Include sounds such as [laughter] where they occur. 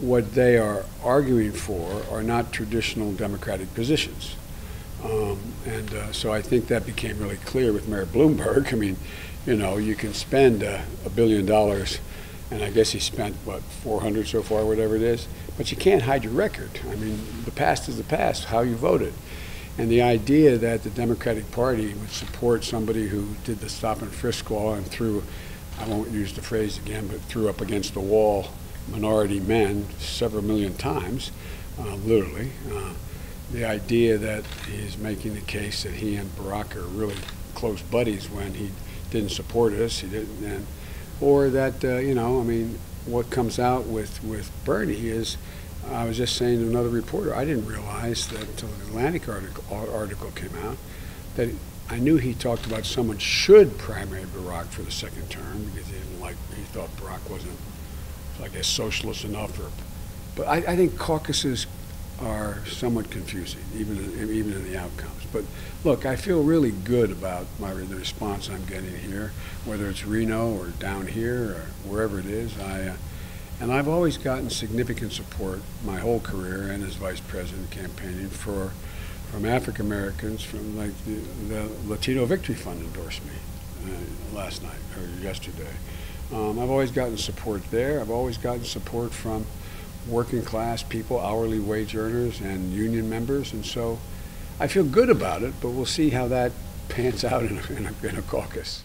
what they are arguing for are not traditional Democratic positions. Um, and uh, so I think that became really clear with Mayor Bloomberg. [laughs] I mean, you know, you can spend uh, a billion dollars, and I guess he spent, what, 400 so far, whatever it is, but you can't hide your record. I mean, the past is the past, how you voted. And the idea that the Democratic Party would support somebody who did the stop and frisk law and threw, I won't use the phrase again, but threw up against the wall minority men several million times, uh, literally. Uh, the idea that he's making the case that he and Barack are really close buddies when he didn't support us, he didn't, and, or that uh, you know, I mean, what comes out with with Bernie is, I was just saying to another reporter, I didn't realize that until the Atlantic article article came out that I knew he talked about someone should primary Barack for the second term because he didn't like he thought Barack wasn't, I guess, socialist enough. Or, but I, I think caucuses are somewhat confusing, even in, even in the outcomes. But look, I feel really good about my the response I'm getting here, whether it's Reno or down here or wherever it is. I uh, and I've always gotten significant support my whole career and as vice president campaigning for from African Americans, from like the, the, Latino Victory Fund endorsed me uh, last night or yesterday. Um, I've always gotten support there. I've always gotten support from working class people, hourly wage earners, and union members. And so I feel good about it, but we'll see how that pans [laughs] out in a, in a, in a caucus.